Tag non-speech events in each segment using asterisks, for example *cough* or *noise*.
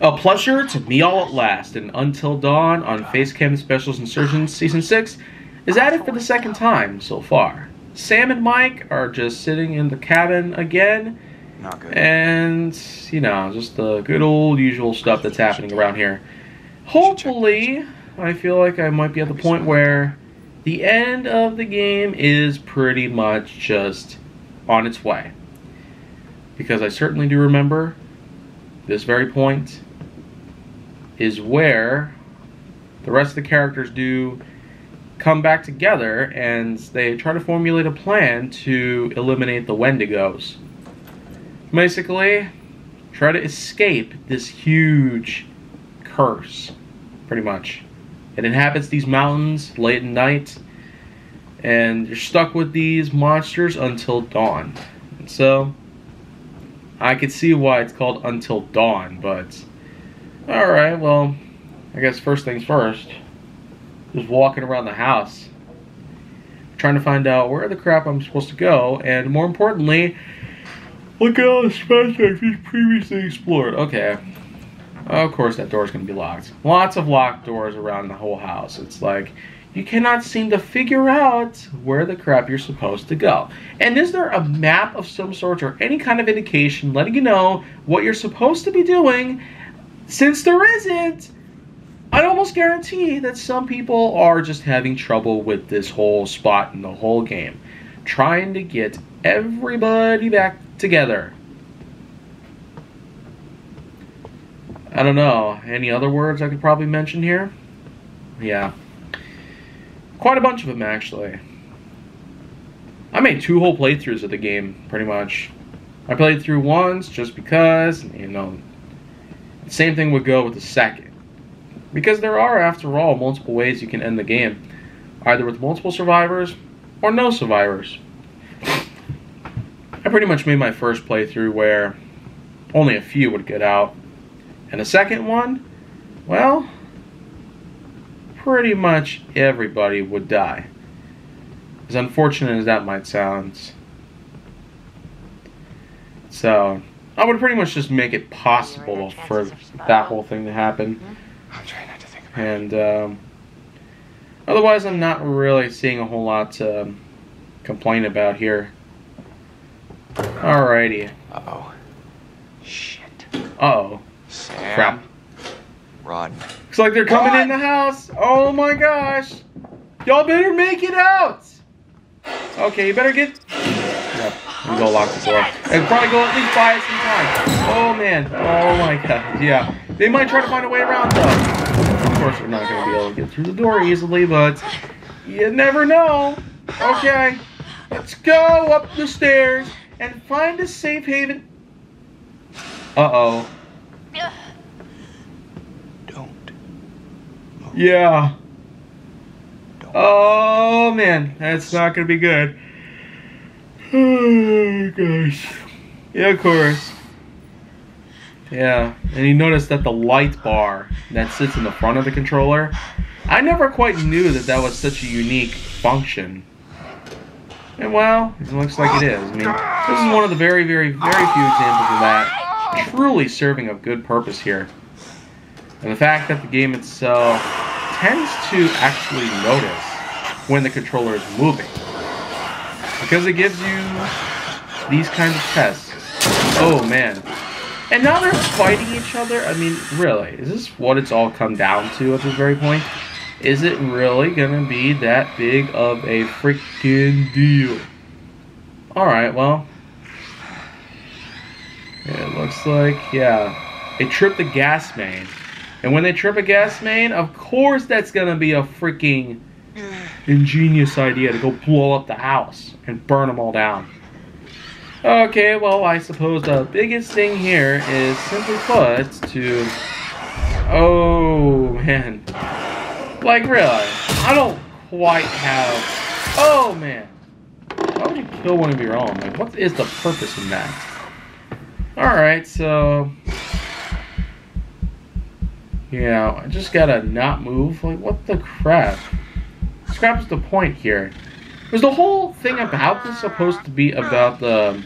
A pleasure to me all at last, and Until Dawn on Facecam Specials Insurgence Season 6 is at it for the second time so far. Sam and Mike are just sitting in the cabin again, Not good. and, you know, just the good old usual stuff that's happening around here. Hopefully, I feel like I might be at the point where the end of the game is pretty much just on its way. Because I certainly do remember this very point is where the rest of the characters do come back together and they try to formulate a plan to eliminate the Wendigos. Basically, try to escape this huge curse, pretty much. It inhabits these mountains late at night, and you're stuck with these monsters until dawn. And so, I could see why it's called Until Dawn, but alright, well, I guess first things first. Just walking around the house, trying to find out where the crap I'm supposed to go, and more importantly, look at all the spots I've previously explored. Okay. Of course, that door's to be locked. Lots of locked doors around the whole house. It's like you cannot seem to figure out where the crap you're supposed to go. And is there a map of some sort or any kind of indication letting you know what you're supposed to be doing? Since there isn't, I'd almost guarantee that some people are just having trouble with this whole spot in the whole game. Trying to get everybody back together. I don't know. Any other words I could probably mention here? Yeah. Quite a bunch of them, actually. I made two whole playthroughs of the game, pretty much. I played through once just because, you know, same thing would go with the second. Because there are, after all, multiple ways you can end the game. Either with multiple survivors or no survivors. I pretty much made my first playthrough where only a few would get out. And the second one, well, pretty much everybody would die. As unfortunate as that might sound. So, I would pretty much just make it possible for that whole thing to happen. I'm trying not to think about And um, otherwise, I'm not really seeing a whole lot to complain about here. Alrighty. it. Uh oh. Shit. Uh oh. Sam. Crap. Run. Looks like they're coming in the house. Oh my gosh. Y'all better make it out. Okay, you better get. Yep. You go lock the door. And probably go at least buy us some time. Oh man. Oh my god. Yeah. They might try to find a way around though. Of course, we're not going to be able to get through the door easily, but you never know. Okay. Let's go up the stairs and find a safe haven. Uh oh. Don't. Yeah. Oh man, that's not gonna be good. Oh *sighs* gosh. Yeah, of course. Yeah, and you notice that the light bar that sits in the front of the controller, I never quite knew that that was such a unique function. And well, it looks like it is. I mean, this is one of the very, very, very few examples of that truly serving a good purpose here. And the fact that the game itself tends to actually notice when the controller is moving. Because it gives you these kinds of tests. Oh man. And now they're fighting each other. I mean, really, is this what it's all come down to at this very point? Is it really gonna be that big of a freaking deal? Alright, well. It looks like, yeah. It tripped the gas main. And when they trip a gas main, of course that's gonna be a freaking *sighs* ingenious idea to go blow up the house and burn them all down. Okay, well, I suppose the biggest thing here is simply put to. Oh, man. Like, really, I don't quite have. Oh, man. Why would you kill one of your own? Like, what is the purpose in that? Alright, so. Yeah, I just gotta not move. Like, what the crap? Scraps the point here. Was the whole thing about this supposed to be about the um,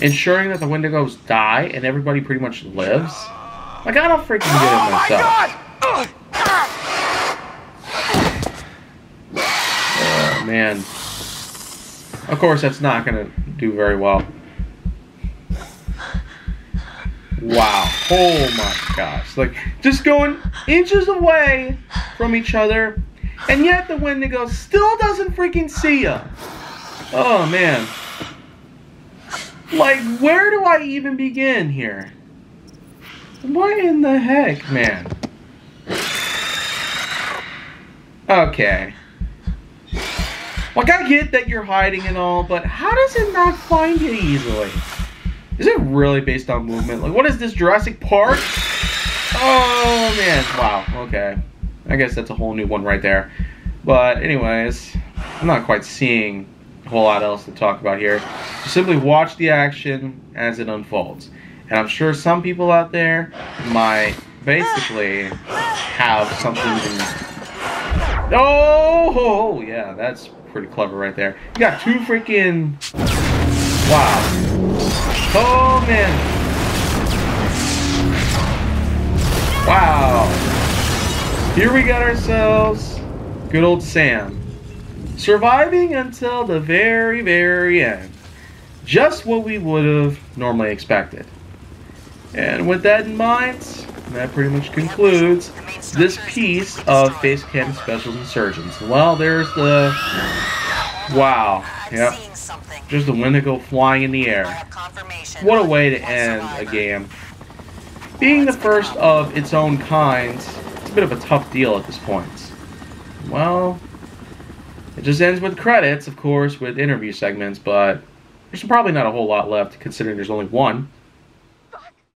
ensuring that the Wendigos die and everybody pretty much lives? Like, I don't freaking get Oh it my myself. god! Ugh. Oh man. Of course, that's not gonna do very well. Wow. Oh my gosh. Like, just going inches away from each other, and yet the Wendigo still doesn't freaking see ya. Oh man. Like, where do I even begin here? What in the heck, man? Okay. Like, I get that you're hiding and all, but how does it not find you easily? Is it really based on movement? Like, what is this, Jurassic Park? Oh, man. Wow, okay. I guess that's a whole new one right there. But, anyways, I'm not quite seeing a whole lot else to talk about here. Just simply watch the action as it unfolds. And I'm sure some people out there might basically have something to... Oh, yeah, that's pretty clever right there. You got two freaking. Wow. Oh, man. Wow. Here we got ourselves good old Sam. Surviving until the very, very end. Just what we would have normally expected. And with that in mind, that pretty much concludes this piece of Face Cam Specials Insurgence. Well, there's the. Wow. Yep. Just the Wendigo flying in the air. What a way to end a game. Being the first of its own kind, it's a bit of a tough deal at this point. Well, it just ends with credits, of course, with interview segments, but there's probably not a whole lot left considering there's only one.